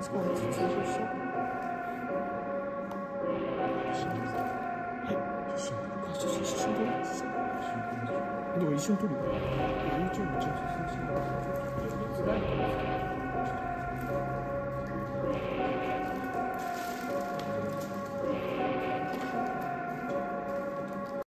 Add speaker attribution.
Speaker 1: うあそこは通常しちゃうえ写真あ写真写真撮る一緒に撮るよ YouTube ちょっと写真ちょっとライト